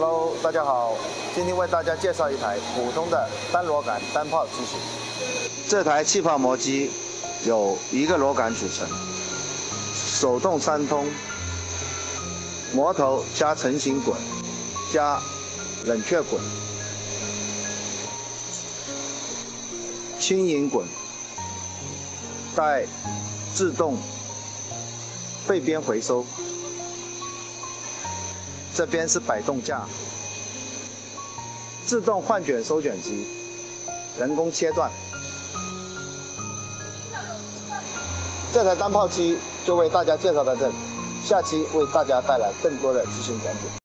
Hello，大家好，今天为大家介绍一台普通的单螺杆单炮机型。这台气泡磨机有一个螺杆组成，手动三通，磨头加成型滚，加冷却滚，轻盈滚，带自动背边回收。这边是摆动架，自动换卷收卷机，人工切断。这台单炮机就为大家介绍到这里，下期为大家带来更多的机型讲解。